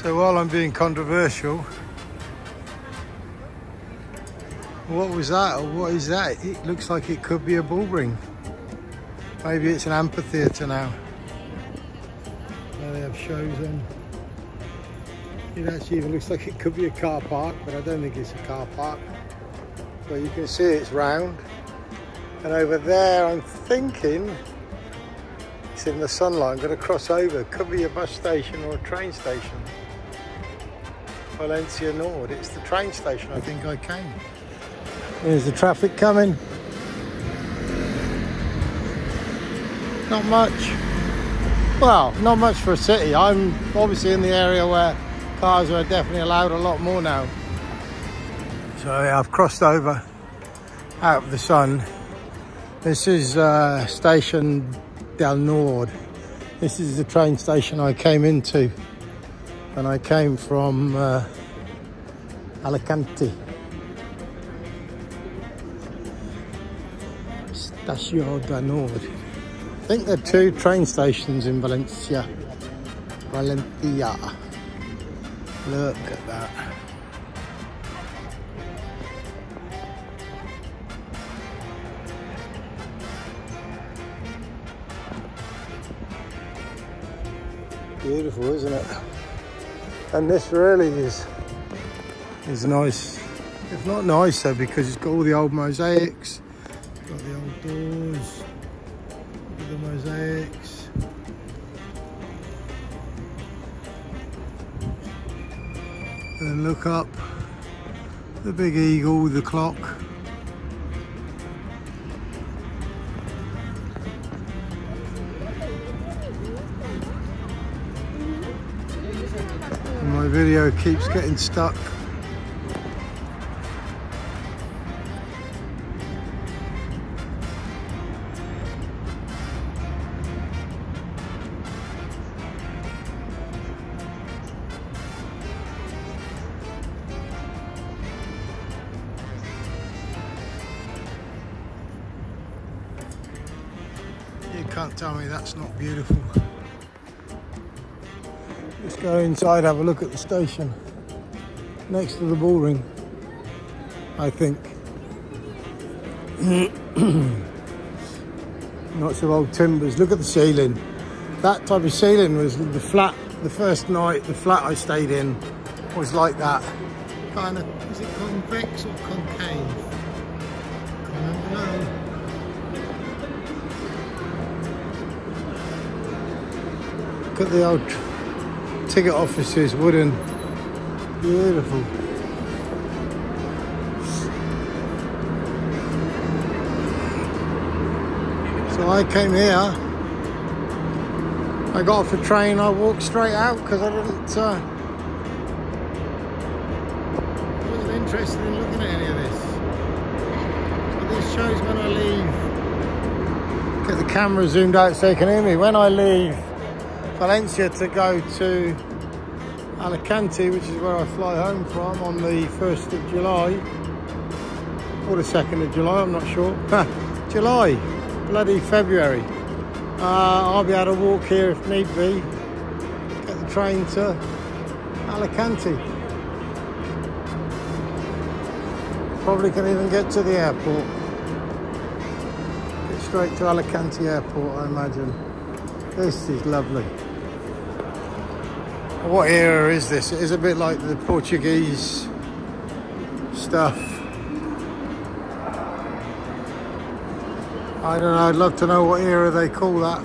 So while I'm being controversial, what was that or what is that? It looks like it could be a bull ring. Maybe it's an amphitheatre now. Now they have shows on. It actually even looks like it could be a car park, but I don't think it's a car park. But you can see it's round. And over there, I'm thinking it's in the sunlight. I'm going to cross over. Could be a bus station or a train station. Valencia Nord. It's the train station I think I came. There's the traffic coming. Not much. Well, not much for a city. I'm obviously in the area where cars are definitely allowed a lot more now. So yeah, I've crossed over out of the sun. This is uh, station del Nord. This is the train station I came into and I came from uh, Alicante. Estació del Nord. I think there are two train stations in Valencia. Valencia. Look at that. Beautiful, isn't it? And this really is is nice. If not nicer because it's got all the old mosaics, got the old doors, the mosaics. And look up the big eagle with the clock. Video keeps getting stuck. Let's go inside, have a look at the station. Next to the bull ring, I think. Lots of old timbers. Look at the ceiling. That type of ceiling was the flat, the first night, the flat I stayed in was like that. Kind of, is it convex or concave? Look at the old ticket offices, wooden. Beautiful. So I came here. I got off the train. I walked straight out because I didn't. Uh, wasn't interested in looking at any of this. So this shows when I leave. Get the camera zoomed out so you can hear me. When I leave Valencia to go to Alicante, which is where I fly home from on the 1st of July, or the 2nd of July, I'm not sure. July, bloody February. Uh, I'll be able to walk here if need be, get the train to Alicante. Probably can even get to the airport. Get straight to Alicante airport, I imagine. This is lovely. What era is this? It is a bit like the Portuguese stuff. I don't know, I'd love to know what era they call that.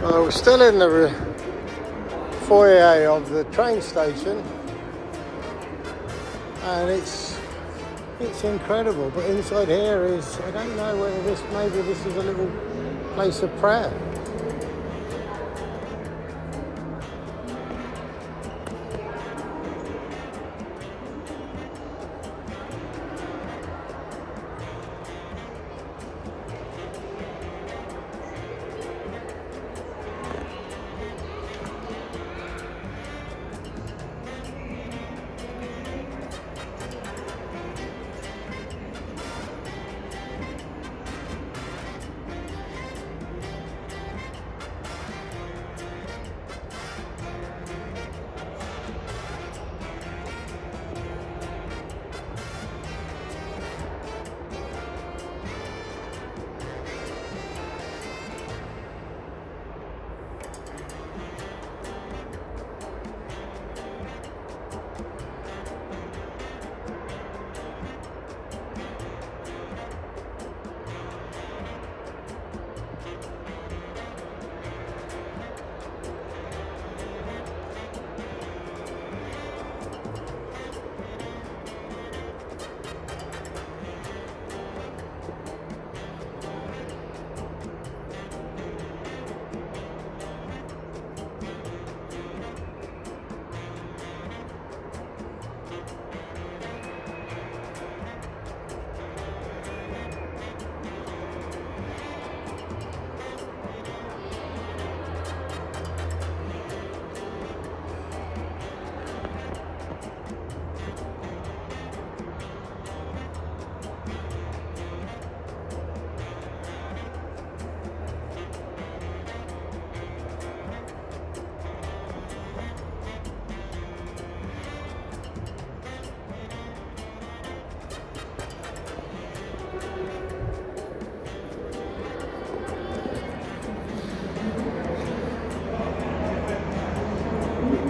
So we're still in the foyer of the train station. And it's it's incredible but inside here is I don't know whether this maybe this is a little place of prayer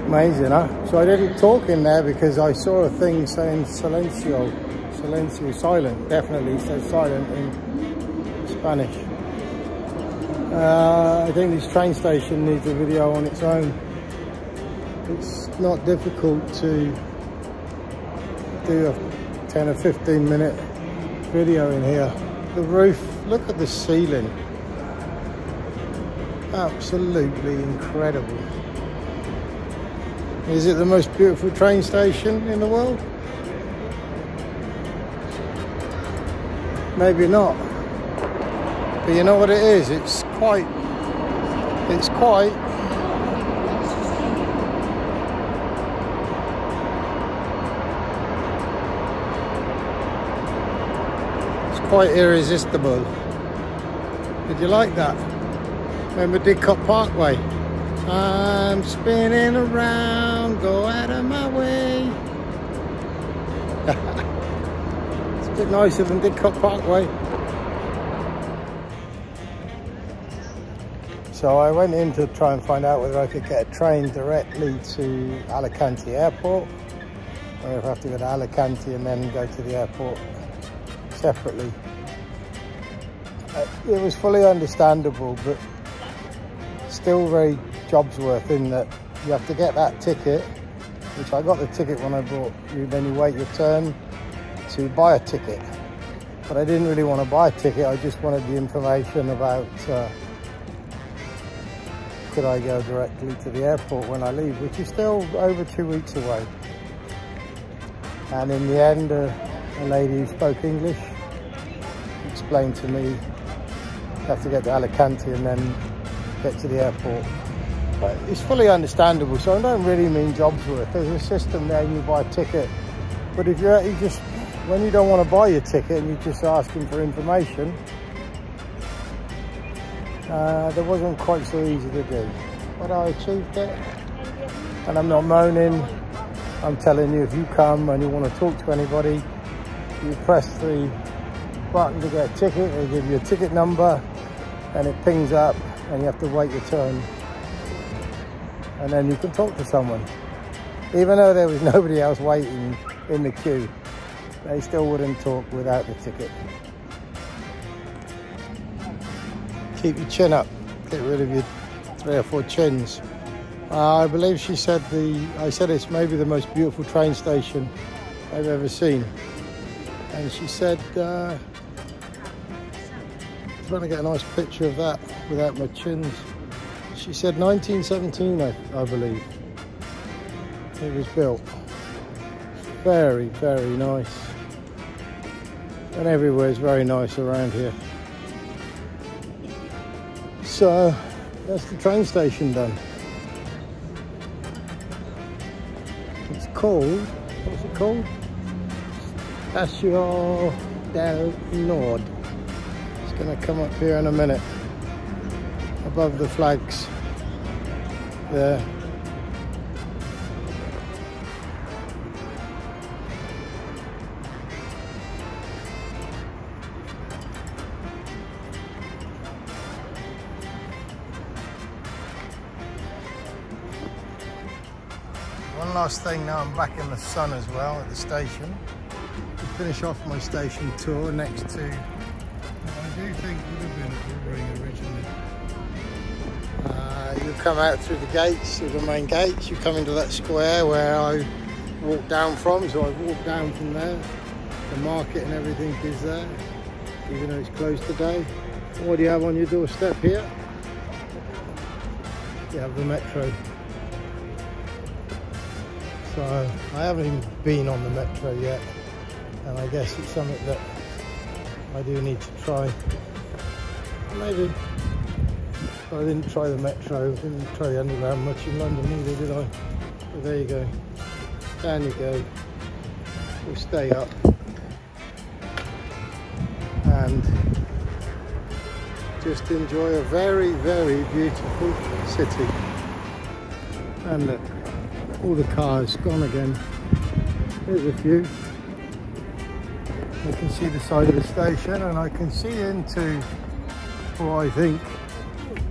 Amazing, huh? So I didn't talk in there because I saw a thing saying silencio, silencio, silent. Definitely says silent in Spanish. Uh, I think this train station needs a video on its own. It's not difficult to do a 10 or 15 minute video in here. The roof, look at the ceiling. Absolutely incredible. Is it the most beautiful train station in the world? Maybe not. But you know what it is? It's quite, it's quite it's quite irresistible. Did you like that? Remember Didcot Parkway? I'm spinning around, go out of my way. it's a bit nicer than Didcot Parkway. So I went in to try and find out whether I could get a train directly to Alicante Airport, or if I have to go to Alicante and then go to the airport separately. Uh, it was fully understandable, but still very job's worth in that you have to get that ticket, which I got the ticket when I bought you, then you wait your turn to buy a ticket. But I didn't really want to buy a ticket, I just wanted the information about uh, could I go directly to the airport when I leave, which is still over two weeks away. And in the end, uh, a lady who spoke English explained to me you have to get to Alicante and then get to the airport. But it's fully understandable, so I don't really mean jobs worth. There's a system there, you buy a ticket. But if you're you just, when you don't want to buy your ticket and you're just asking for information, uh, that wasn't quite so easy to do. But I achieved it. And I'm not moaning. I'm telling you, if you come and you want to talk to anybody, you press the button to get a ticket, they give you a ticket number, and it pings up, and you have to wait your turn and then you can talk to someone. Even though there was nobody else waiting in the queue, they still wouldn't talk without the ticket. Keep your chin up, get rid of your three or four chins. Uh, I believe she said the, I said it's maybe the most beautiful train station I've ever seen. And she said, uh, trying to get a nice picture of that without my chins. She said 1917, I, I believe. It was built. Very, very nice. And everywhere is very nice around here. So, that's the train station done. It's called, what's it called? Estació del Nord. It's going to come up here in a minute above the flags there. One last thing now I'm back in the sun as well at the station. To finish off my station tour next to I do think would have been you come out through the gates, through the main gates, you come into that square where I walked down from, so I walked down from there. The market and everything is there, even though it's closed today. what do you have on your doorstep here? You have the metro. So I haven't even been on the metro yet, and I guess it's something that I do need to try. Maybe I didn't try the metro, didn't try the underground much in London either, did I? But there you go. Down you go. We'll stay up. And just enjoy a very, very beautiful city. And look, all the cars gone again. There's a few. I can see the side of the station and I can see into what I think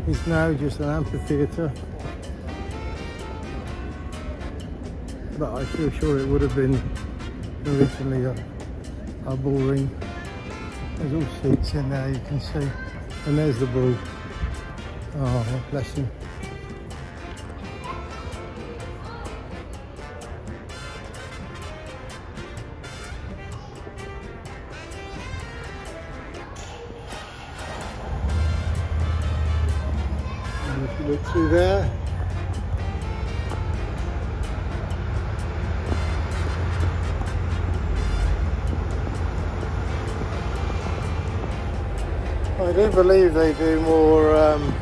is now just an amphitheatre. but I feel sure it would have been originally a, a bull ring. There's all seats in there you can see. And there's the bull. Oh, bless him. I do believe they do more um,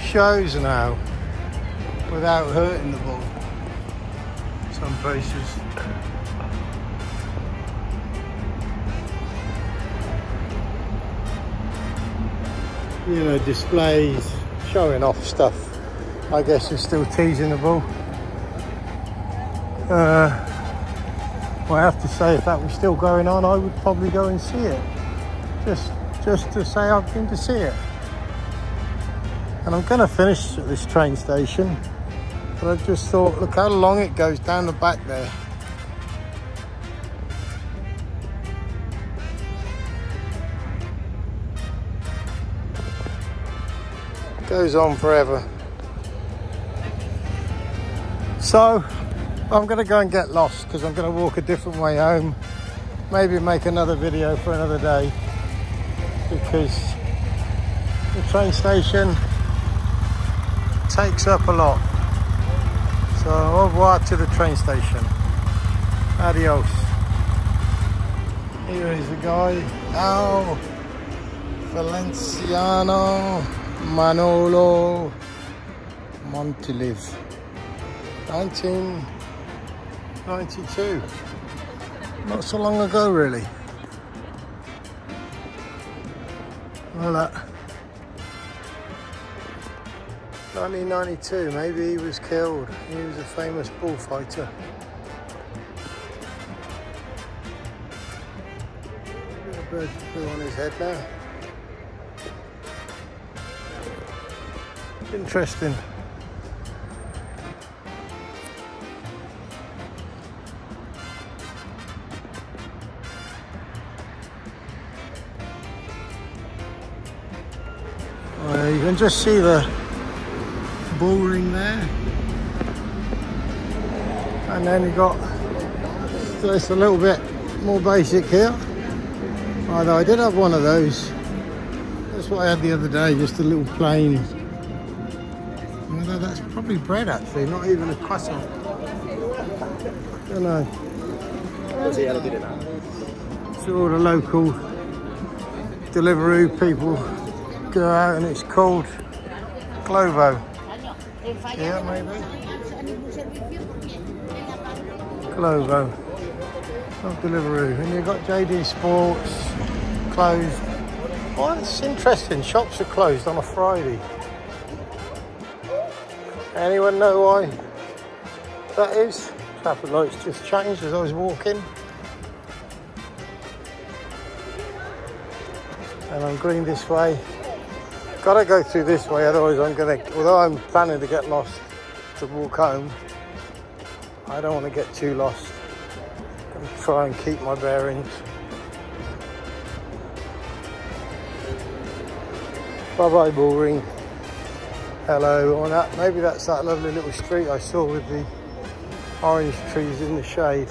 shows now without hurting the ball. Some places. You know, displays, showing off stuff. I guess you're still teasing the bull. Uh, well, I have to say, if that was still going on, I would probably go and see it. Just just to say I've been to see it. And I'm going to finish at this train station, but I just thought, look how long it goes down the back there. goes on forever. So I'm going to go and get lost because I'm going to walk a different way home. Maybe make another video for another day because the train station takes up a lot. So au revoir to the train station. Adios. Here is the guy. Now, Valenciano Manolo Montoliu. 1992. Not so long ago, really. Well, uh, that 1992, maybe he was killed. He was a famous bullfighter. Of bird poo on his head now. Interesting. Uh, you can just see the bull ring there. And then you've got It's a little bit more basic here. Although I did have one of those. That's what I had the other day, just a little plain. Although that's probably bread actually, not even a croissant. don't know. So all the local delivery people go out and it's called Glovo. Yeah, maybe. Glovo. Not Deliveroo. And you've got JD Sports closed. Oh, that's interesting. Shops are closed on a Friday. Anyone know why that is? Traffic lights just changed as I was walking. And I'm green this way. Gotta go through this way, otherwise I'm gonna, although I'm planning to get lost to walk home, I don't want to get too lost. I'm gonna try and keep my bearings. Bye bye bull ring. Hello on that. Maybe that's that lovely little street I saw with the orange trees in the shade.